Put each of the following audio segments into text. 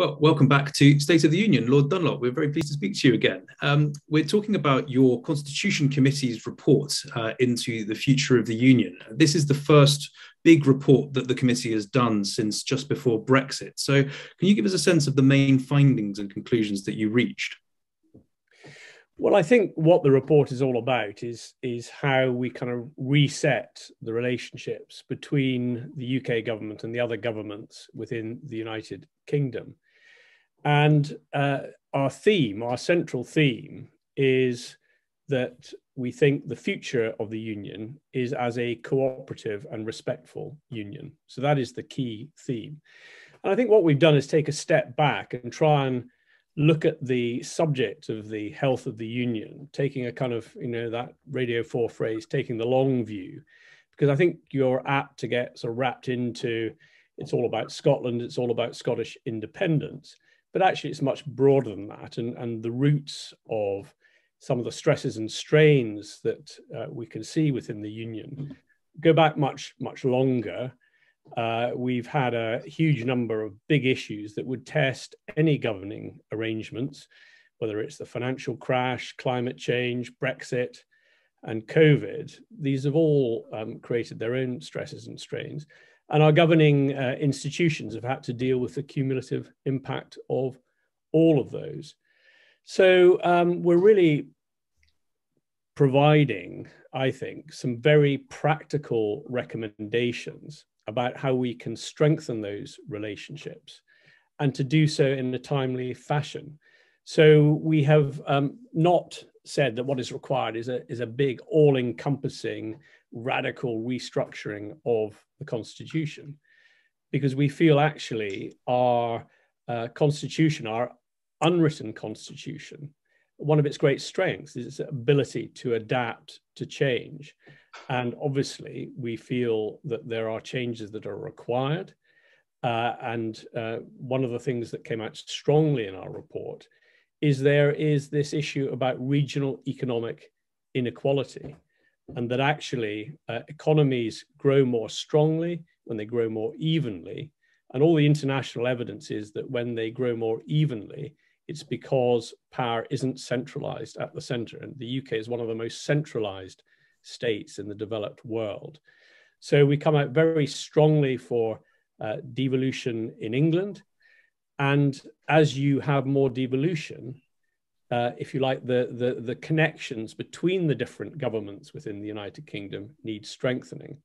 Well, welcome back to State of the Union, Lord Dunlop. We're very pleased to speak to you again. Um, we're talking about your Constitution Committee's report uh, into the future of the Union. This is the first big report that the committee has done since just before Brexit. So, can you give us a sense of the main findings and conclusions that you reached? Well, I think what the report is all about is is how we kind of reset the relationships between the UK government and the other governments within the United Kingdom. And uh, our theme, our central theme, is that we think the future of the union is as a cooperative and respectful union. So that is the key theme. And I think what we've done is take a step back and try and look at the subject of the health of the union, taking a kind of, you know, that Radio 4 phrase, taking the long view, because I think you're apt to get sort of wrapped into it's all about Scotland, it's all about Scottish independence but actually it's much broader than that. And, and the roots of some of the stresses and strains that uh, we can see within the union go back much, much longer. Uh, we've had a huge number of big issues that would test any governing arrangements, whether it's the financial crash, climate change, Brexit, and COVID. These have all um, created their own stresses and strains. And our governing uh, institutions have had to deal with the cumulative impact of all of those. So um, we're really providing, I think, some very practical recommendations about how we can strengthen those relationships and to do so in a timely fashion. So we have um, not said that what is required is a, is a big all encompassing radical restructuring of the Constitution, because we feel actually our uh, Constitution, our unwritten Constitution, one of its great strengths is its ability to adapt to change. And obviously, we feel that there are changes that are required. Uh, and uh, one of the things that came out strongly in our report is there is this issue about regional economic inequality and that actually uh, economies grow more strongly when they grow more evenly. And all the international evidence is that when they grow more evenly, it's because power isn't centralized at the center. And the UK is one of the most centralized states in the developed world. So we come out very strongly for uh, devolution in England. And as you have more devolution, uh, if you like, the, the, the connections between the different governments within the United Kingdom need strengthening.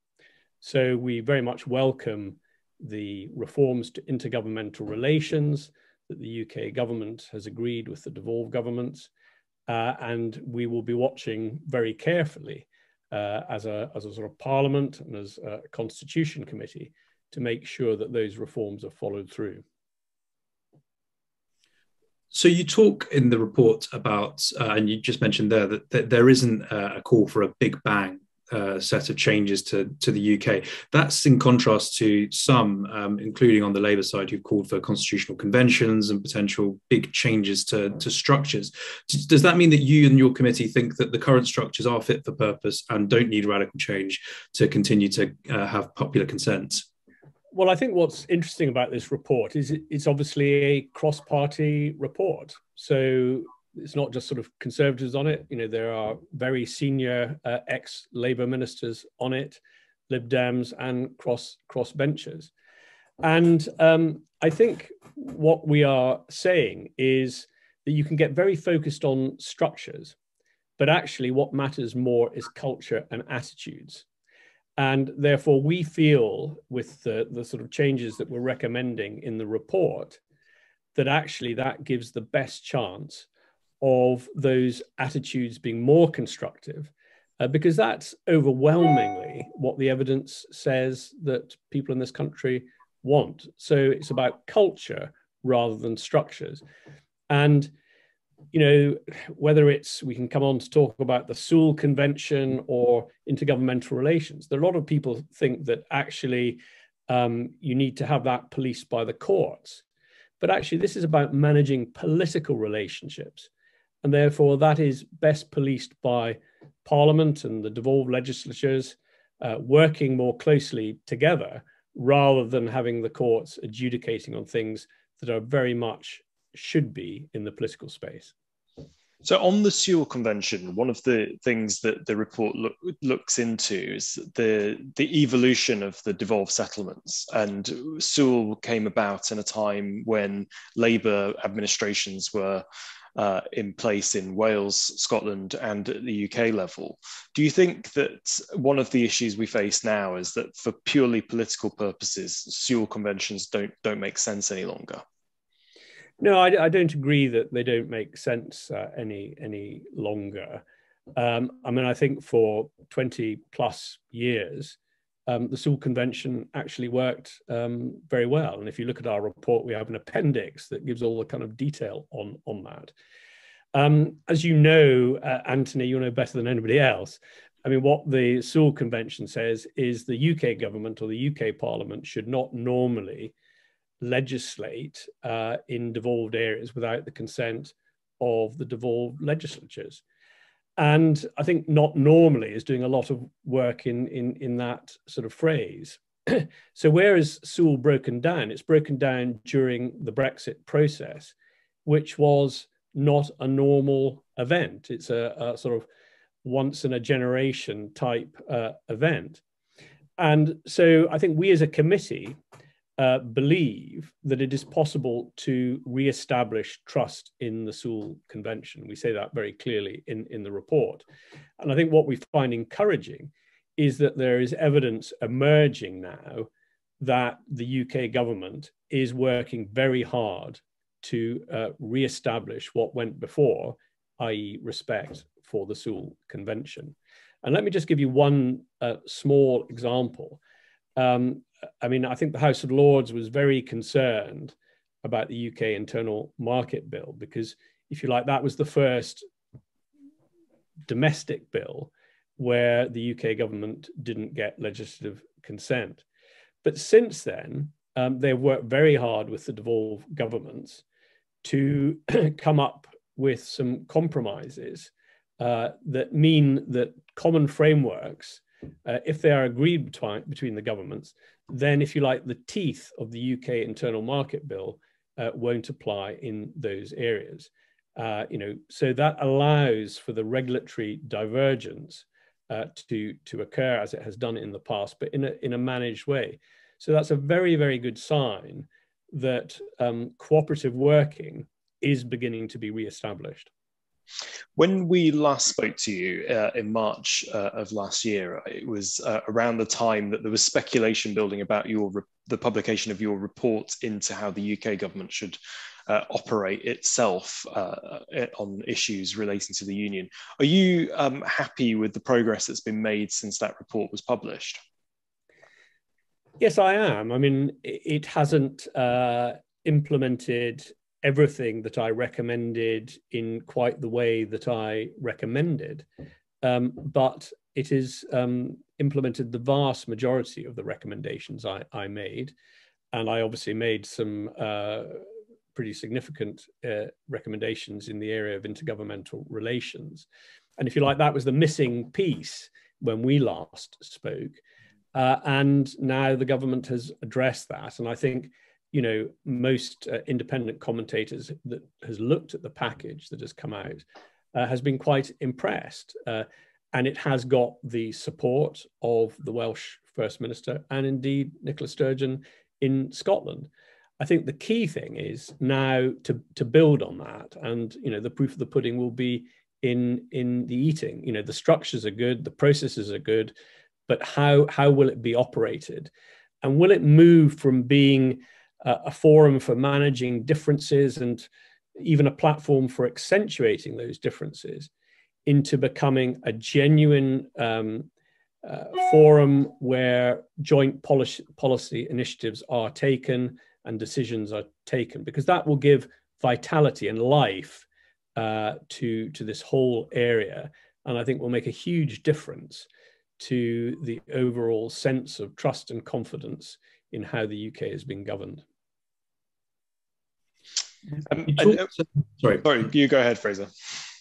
So we very much welcome the reforms to intergovernmental relations that the UK government has agreed with the devolved governments. Uh, and we will be watching very carefully uh, as, a, as a sort of parliament and as a constitution committee to make sure that those reforms are followed through. So you talk in the report about, uh, and you just mentioned there that, that there isn't a call for a big bang uh, set of changes to, to the UK. That's in contrast to some, um, including on the Labour side, who've called for constitutional conventions and potential big changes to, to structures. Does that mean that you and your committee think that the current structures are fit for purpose and don't need radical change to continue to uh, have popular consent? Well, I think what's interesting about this report is it's obviously a cross-party report. So it's not just sort of conservatives on it. You know, there are very senior uh, ex-Labour ministers on it, Lib Dems, and cross cross benchers. And um, I think what we are saying is that you can get very focused on structures, but actually, what matters more is culture and attitudes. And therefore, we feel with the, the sort of changes that we're recommending in the report that actually that gives the best chance of those attitudes being more constructive, uh, because that's overwhelmingly what the evidence says that people in this country want. So it's about culture rather than structures. And you know, whether it's we can come on to talk about the Sewel Convention or intergovernmental relations, there are a lot of people think that actually um, you need to have that policed by the courts. But actually, this is about managing political relationships. And therefore, that is best policed by Parliament and the devolved legislatures uh, working more closely together rather than having the courts adjudicating on things that are very much should be in the political space. So, on the Sewel Convention, one of the things that the report look, looks into is the the evolution of the devolved settlements. And Sewel came about in a time when Labour administrations were uh, in place in Wales, Scotland, and at the UK level. Do you think that one of the issues we face now is that for purely political purposes, Sewel conventions don't don't make sense any longer? No, I, I don't agree that they don't make sense uh, any any longer. Um, I mean, I think for 20 plus years, um, the Sewel Convention actually worked um, very well. And if you look at our report, we have an appendix that gives all the kind of detail on, on that. Um, as you know, uh, Anthony, you know better than anybody else. I mean, what the Sewel Convention says is the UK government or the UK Parliament should not normally legislate uh, in devolved areas without the consent of the devolved legislatures and I think not normally is doing a lot of work in in in that sort of phrase. so where is Sewel broken down? It's broken down during the Brexit process, which was not a normal event. It's a, a sort of once in a generation type uh, event. And so I think we as a committee uh, believe that it is possible to re-establish trust in the Sewel Convention. We say that very clearly in, in the report. And I think what we find encouraging is that there is evidence emerging now that the UK government is working very hard to uh, re-establish what went before, i.e. respect for the Sewel Convention. And let me just give you one uh, small example. Um, I mean, I think the House of Lords was very concerned about the UK internal market bill because, if you like, that was the first domestic bill where the UK government didn't get legislative consent. But since then, um, they've worked very hard with the devolved governments to come up with some compromises uh, that mean that common frameworks, uh, if they are agreed between, between the governments, then, if you like, the teeth of the UK internal market bill uh, won't apply in those areas. Uh, you know, so that allows for the regulatory divergence uh, to to occur as it has done in the past, but in a in a managed way. So that's a very very good sign that um, cooperative working is beginning to be re-established. When we last spoke to you uh, in March uh, of last year, it was uh, around the time that there was speculation building about your the publication of your report into how the UK government should uh, operate itself uh, on issues relating to the union. Are you um, happy with the progress that's been made since that report was published? Yes, I am. I mean, it hasn't uh, implemented everything that I recommended in quite the way that I recommended. Um, but it has um, implemented the vast majority of the recommendations I, I made. And I obviously made some uh, pretty significant uh, recommendations in the area of intergovernmental relations. And if you like, that was the missing piece when we last spoke. Uh, and now the government has addressed that. And I think you know most uh, independent commentators that has looked at the package that has come out uh, has been quite impressed uh, and it has got the support of the welsh first minister and indeed nicola sturgeon in scotland. I think the key thing is now to to build on that and you know the proof of the pudding will be in in the eating. You know the structures are good the processes are good but how how will it be operated? And will it move from being a forum for managing differences and even a platform for accentuating those differences into becoming a genuine um, uh, forum where joint policy, policy initiatives are taken and decisions are taken, because that will give vitality and life uh, to, to this whole area. And I think will make a huge difference to the overall sense of trust and confidence in how the UK has been governed. Um, and, uh, sorry, sorry, you go ahead, Fraser.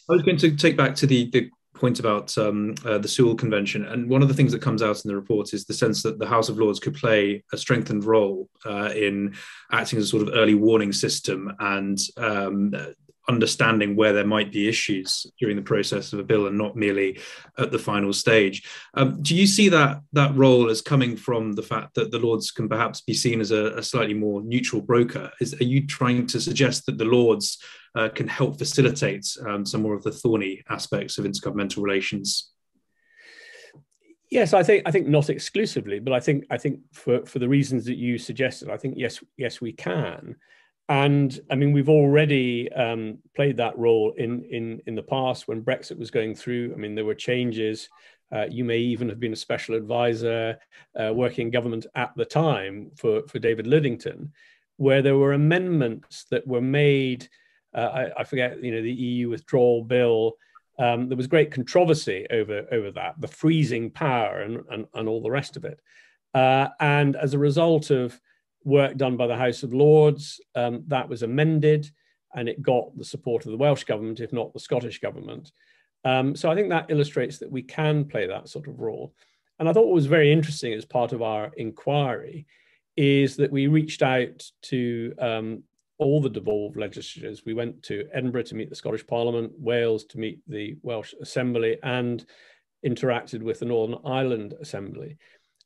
I was going to take back to the, the point about um, uh, the Sewel Convention, and one of the things that comes out in the report is the sense that the House of Lords could play a strengthened role uh, in acting as a sort of early warning system and um, understanding where there might be issues during the process of a bill and not merely at the final stage. Um, do you see that that role as coming from the fact that the Lords can perhaps be seen as a, a slightly more neutral broker? Is, are you trying to suggest that the Lords uh, can help facilitate um, some more of the thorny aspects of intergovernmental relations? Yes, I think I think not exclusively, but I think I think for, for the reasons that you suggested, I think yes yes we can. And I mean, we've already um, played that role in, in, in the past when Brexit was going through. I mean, there were changes. Uh, you may even have been a special advisor uh, working in government at the time for, for David Lidington, where there were amendments that were made. Uh, I, I, forget, you know, the EU withdrawal bill. Um, there was great controversy over, over that, the freezing power and, and, and all the rest of it. Uh, and as a result of work done by the House of Lords. Um, that was amended and it got the support of the Welsh government, if not the Scottish government. Um, so I think that illustrates that we can play that sort of role. And I thought what was very interesting as part of our inquiry is that we reached out to um, all the devolved legislatures. We went to Edinburgh to meet the Scottish Parliament, Wales to meet the Welsh Assembly, and interacted with the Northern Ireland Assembly.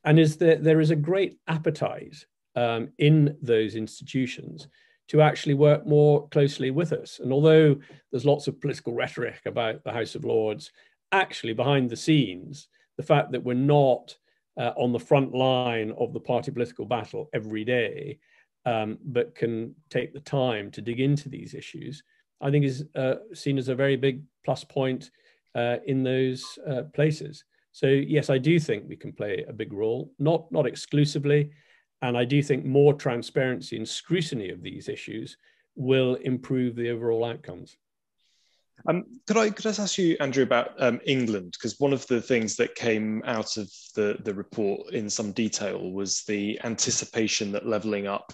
And is that there is a great appetite um, in those institutions to actually work more closely with us. And although there's lots of political rhetoric about the House of Lords, actually behind the scenes, the fact that we're not uh, on the front line of the party political battle every day, um, but can take the time to dig into these issues, I think is uh, seen as a very big plus point uh, in those uh, places. So yes, I do think we can play a big role, not not exclusively, and I do think more transparency and scrutiny of these issues will improve the overall outcomes. Um, could I could I ask you, Andrew, about um, England? Because one of the things that came out of the the report in some detail was the anticipation that levelling up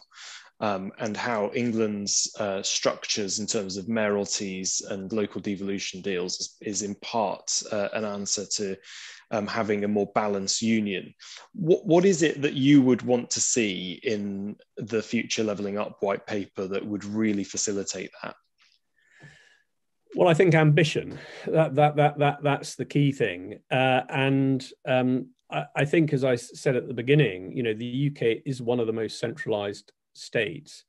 um, and how England's uh, structures in terms of mayoralties and local devolution deals is, is in part uh, an answer to um, having a more balanced union. What, what is it that you would want to see in the future levelling up white paper that would really facilitate that? Well, I think ambition that that that that that's the key thing, uh, and um, I, I, think, as I said at the beginning, you know, the UK is one of the most centralised states,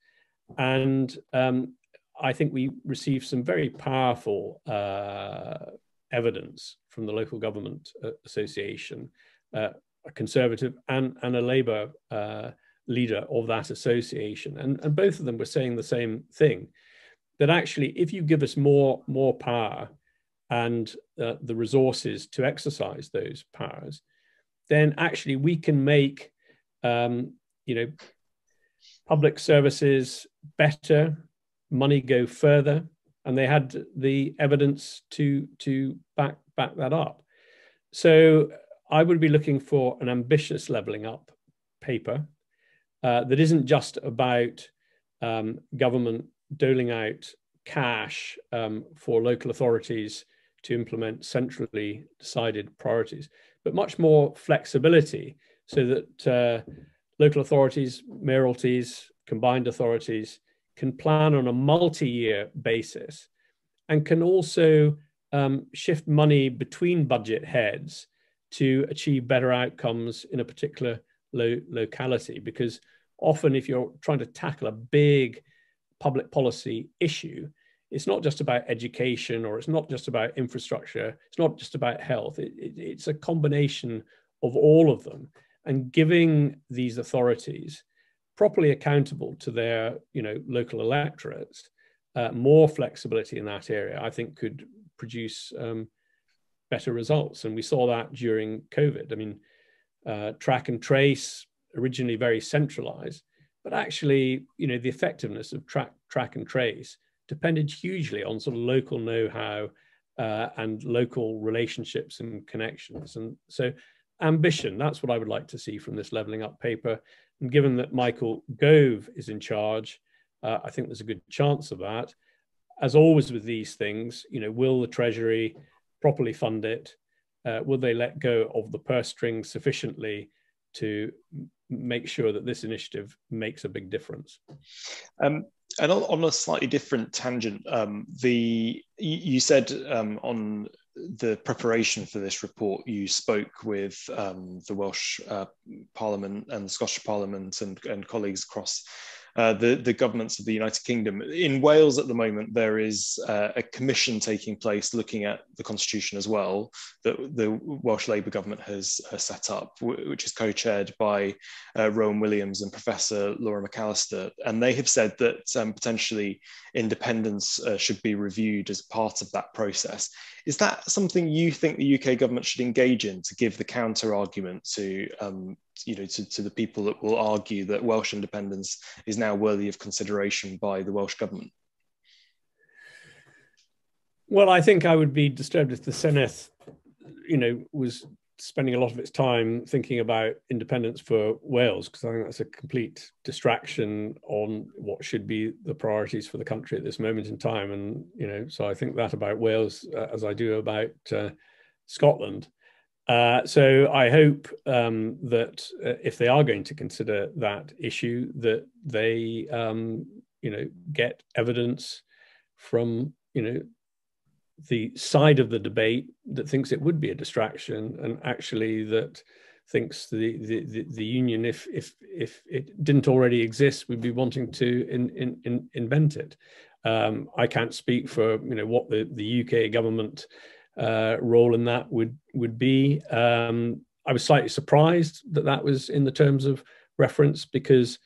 and um, I think we received some very powerful uh, evidence from the local government uh, association, uh, a conservative and, and a Labour uh, leader of that association. And, and both of them were saying the same thing that actually, if you give us more, more power and uh, the resources to exercise those powers, then actually we can make um, you know public services better, money go further, and they had the evidence to to back back that up. So I would be looking for an ambitious leveling up paper uh, that isn't just about um, government doling out cash um, for local authorities to implement centrally decided priorities, but much more flexibility so that uh, local authorities, mayoralties, combined authorities can plan on a multi-year basis and can also um, shift money between budget heads to achieve better outcomes in a particular lo- locality. Because often, if you're trying to tackle a big public policy issue, it's not just about education or it's not just about infrastructure, it's not just about health. It, it, it's a combination of all of them. And giving these authorities properly accountable to their you know local electorates, uh, more flexibility in that area, I think could produce um, better results. And we saw that during COVID. I mean, uh, track and trace originally very centralized, but actually, you know, the effectiveness of track track and trace depended hugely on sort of local know-how uh, and local relationships and connections. And so ambition, that's what I would like to see from this leveling up paper. And given that Michael Gove is in charge, uh, I think there's a good chance of that. As always with these things, you know, will the Treasury properly fund it? Uh, will they let go of the purse strings sufficiently to make sure that this initiative makes a big difference? Um, and on a slightly different tangent, um, the you said um, on the preparation for this report, you spoke with um, the Welsh uh, Parliament and the Scottish Parliament and, and colleagues across uh, the, the governments of the United Kingdom. In Wales at the moment, there is uh, a commission taking place looking at the constitution as well that the Welsh Labour government has uh, set up, which is co-chaired by uh, Rowan Williams and Professor Laura McAllister. And they have said that um, potentially independence uh, should be reviewed as part of that process. Is that something you think the UK government should engage in to give the counter argument to um, you know, to, to the people that will argue that Welsh independence is now worthy of consideration by the Welsh government? Well, I think I would be disturbed if the Senedd, you know, was spending a lot of its time thinking about independence for Wales, because I think that's a complete distraction on what should be the priorities for the country at this moment in time. And, you know, so I think that about Wales uh, as I do about uh, Scotland. Uh, so I hope um, that uh, if they are going to consider that issue, that they, um, you know, get evidence from, you know, the side of the debate that thinks it would be a distraction, and actually that thinks the the, the, the union, if if if it didn't already exist, would be wanting to in, in, in invent it. Um, I can't speak for you know what the the UK government uh, role in that would would be. Um, I was slightly surprised that that was in the terms of reference because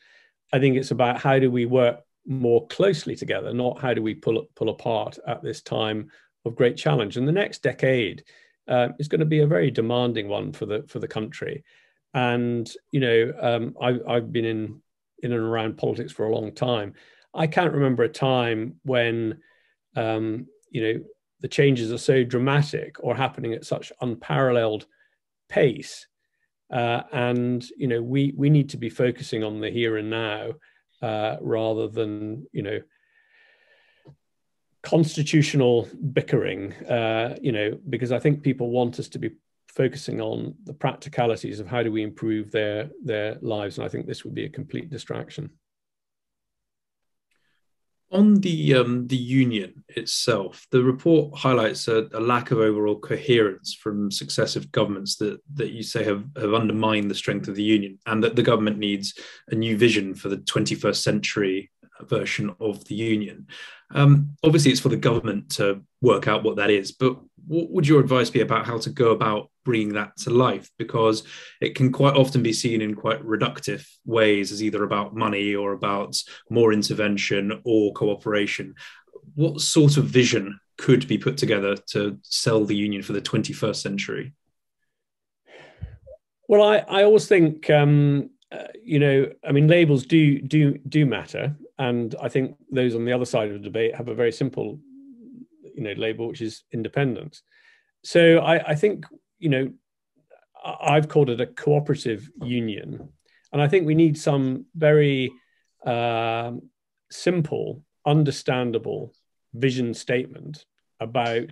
I think it's about how do we work more closely together, not how do we pull pull apart at this time of great challenge. And the next decade uh, is going to be a very demanding one for the for the country. And you know, um, I, I've been in in and around politics for a long time. I can't remember a time when um, you know the changes are so dramatic or happening at such unparalleled pace. Uh, and you know we we need to be focusing on the here and now uh, rather than you know constitutional bickering. Uh, you know because I think people want us to be focusing on the practicalities of how do we improve their their lives, and I think this would be a complete distraction. On the um, the union itself, the report highlights a, a, lack of overall coherence from successive governments that that you say have, have undermined the strength of the union, and that the government needs a new vision for the 21st century version of the union. Um, obviously, it's for the government to work out what that is, but what would your advice be about how to go about bringing that to life? Because it can quite often be seen in quite reductive ways as either about money or about more intervention or cooperation. What sort of vision could be put together to sell the union for the 21st century? Well, I, I always think um, uh, you know, I mean, labels do do do matter, and I think those on the other side of the debate have a very simple, you know, label which is independence. So I, I think you know, I've called it a cooperative union, and I think we need some very uh, simple, understandable vision statement about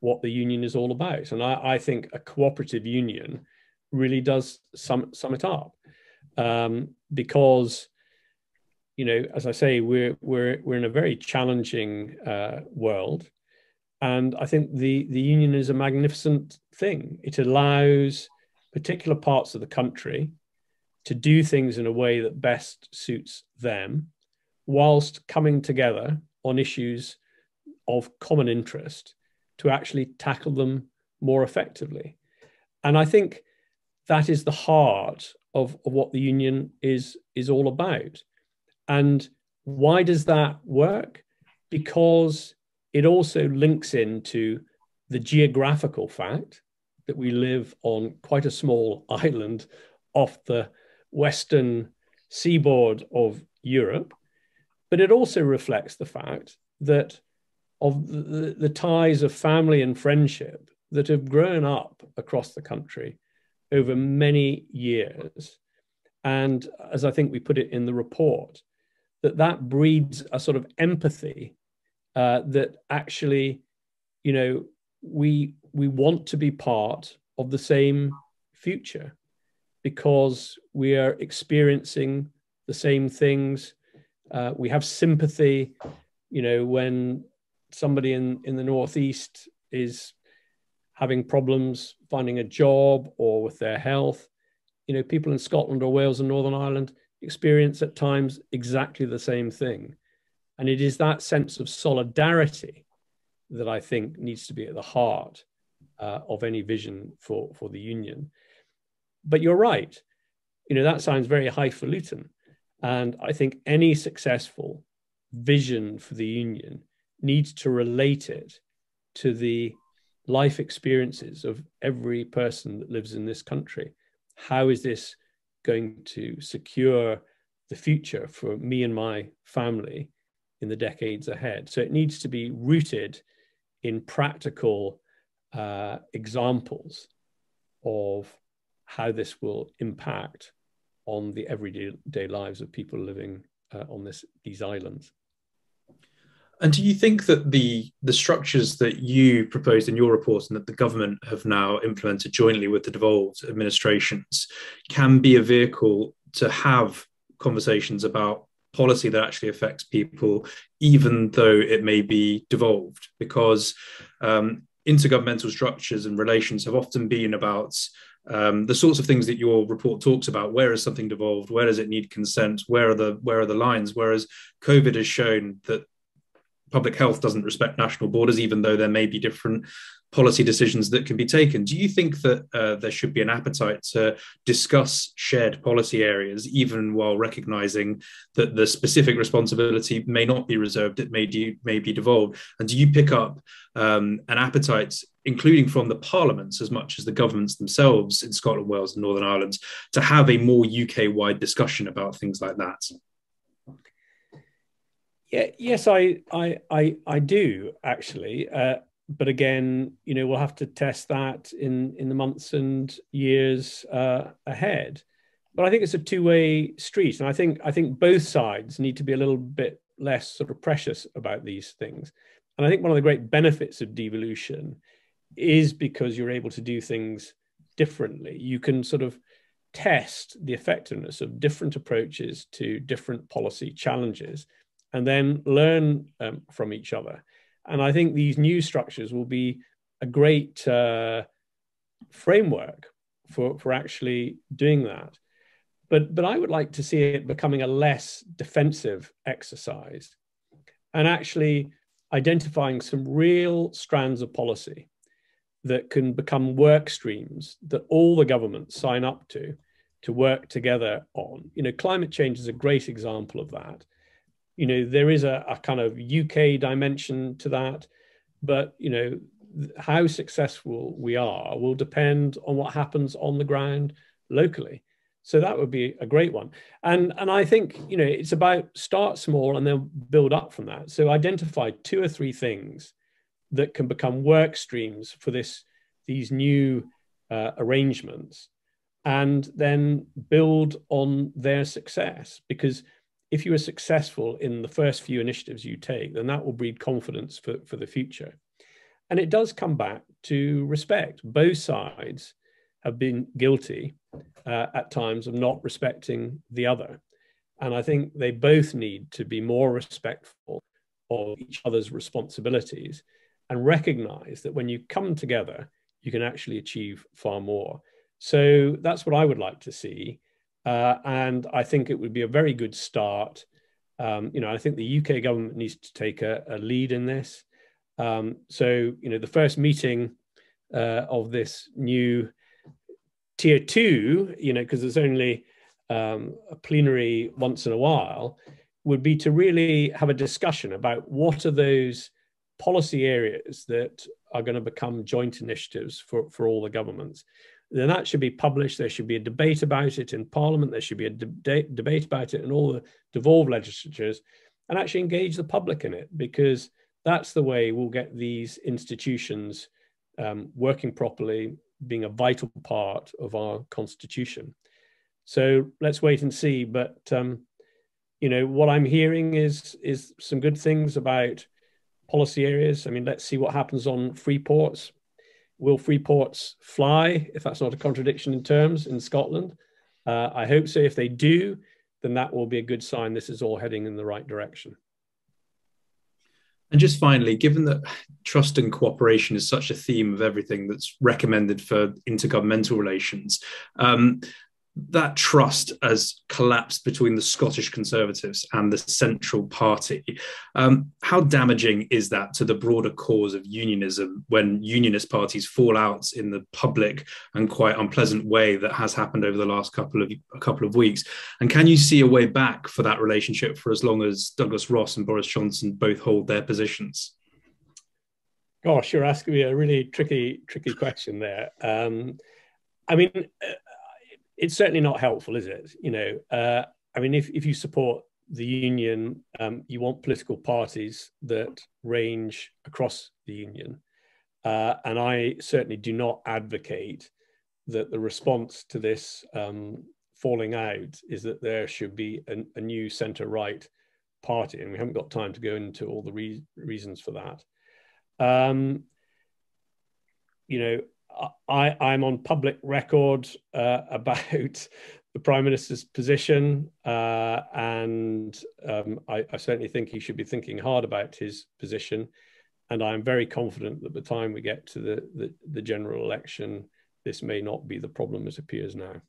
what the union is all about, and I, I think a cooperative union really does sum sum it up. Um, because you know, as I say, we're we're we're in a very challenging uh, world, and I think the the union is a magnificent thing. It allows particular parts of the country to do things in a way that best suits them, whilst coming together on issues of common interest to actually tackle them more effectively. And I think that is the heart of, of what the union is is all about. And why does that work? Because it also links into the geographical fact that we live on quite a small island off the western seaboard of Europe, but it also reflects the fact that of the, the, ties of family and friendship that have grown up across the country over many years. And as I think we put it in the report, that that breeds a sort of empathy uh, that actually, you know, we we want to be part of the same future because we are experiencing the same things. Uh, we have sympathy, you know, when somebody in, in the Northeast is having problems finding a job or with their health. You know, people in Scotland or Wales and Northern Ireland experience at times exactly the same thing. And it is that sense of solidarity that I think needs to be at the heart uh, of any vision for, for the union. But you're right. You know, that sounds very highfalutin. And I think any successful vision for the union needs to relate it to the life experiences of every person that lives in this country. How is this going to secure the future for me and my family in the decades ahead? So it needs to be rooted in practical uh, examples of how this will impact on the everyday lives of people living uh, on this, these islands. And do you think that the the structures that you proposed in your report and that the government have now implemented jointly with the devolved administrations can be a vehicle to have conversations about policy that actually affects people, even though it may be devolved? Because um, intergovernmental structures and relations have often been about um, the sorts of things that your report talks about. Where is something devolved? Where does it need consent? Where are the where are the lines? Whereas covid has shown that public health doesn't respect national borders, even though there may be different policy decisions that can be taken. Do you think that uh, there should be an appetite to discuss shared policy areas, even while recognizing that the specific responsibility may not be reserved, it may, may be devolved? And do you pick up um, an appetite, including from the parliaments as much as the governments themselves in Scotland, Wales, and Northern Ireland, to have a more UK wide discussion about things like that? Yeah, yes, I, I, I, I do actually. Uh, but again, you know, we'll have to test that in in the months and years uh, ahead. But I think it's a two-way street, and I think I think both sides need to be a little bit less sort of precious about these things. And I think one of the great benefits of devolution is because you're able to do things differently. You can sort of test the effectiveness of different approaches to different policy challenges and then learn um, from each other. And I think these new structures will be a great uh, framework for, for actually doing that. But, but I would like to see it becoming a less defensive exercise and actually identifying some real strands of policy that can become work streams that all the governments sign up to to work together on. You know, climate change is a great example of that you know there is a, a kind of UK dimension to that, but you know how successful we are will depend on what happens on the ground locally. So that would be a great one. And and I think you know it's about start small and then build up from that. So identify two or three things that can become work streams for this these new uh, arrangements, and then build on their success because if you are successful in the first few initiatives you take, then that will breed confidence for, for the future. And it does come back to respect. Both sides have been guilty uh, at times of not respecting the other. And I think they both need to be more respectful of each other's responsibilities and recognize that when you come together, you can actually achieve far more. So that's what I would like to see. Uh, and I think it would be a very good start. Um, you know, I think the UK government needs to take a, a lead in this. Um, so, you know, the first meeting uh, of this new tier two, you know, because there's only um, a plenary once in a while, would be to really have a discussion about what are those policy areas that are going to become joint initiatives for, for all the governments then that should be published. There should be a debate about it in Parliament. There should be a de- debate about it in all the devolved legislatures and actually engage the public in it because that's the way we'll get these institutions um, working properly, being a vital part of our constitution. So let's wait and see. But um, you know what I'm hearing is is some good things about policy areas. I mean, let's see what happens on free ports will free ports fly, if that's not a contradiction in terms, in Scotland? Uh, I hope so. If they do, then that will be a good sign this is all heading in the right direction. And just finally, given that trust and cooperation is such a theme of everything that's recommended for intergovernmental relations, um, that trust has collapsed between the Scottish Conservatives and the Central Party. Um, how damaging is that to the broader cause of unionism when unionist parties fall out in the public and quite unpleasant way that has happened over the last couple of a couple of weeks? And can you see a way back for that relationship for as long as Douglas Ross and Boris Johnson both hold their positions? Gosh, you're asking me a really tricky, tricky question there. Um, I mean, it's certainly not helpful, is it? You know, uh, I mean, if, if you support the union, um, you want political parties that range across the union. Uh, and I certainly do not advocate that the response to this um, falling out is that there should be a, a new centre right party. And we haven't got time to go into all the re- reasons for that. Um, you know, I, I'm on public record uh, about the Prime Minister's position, uh, and um, I, I, certainly think he should be thinking hard about his position. And I'm very confident that by the time we get to the, the, the general election, this may not be the problem as appears now.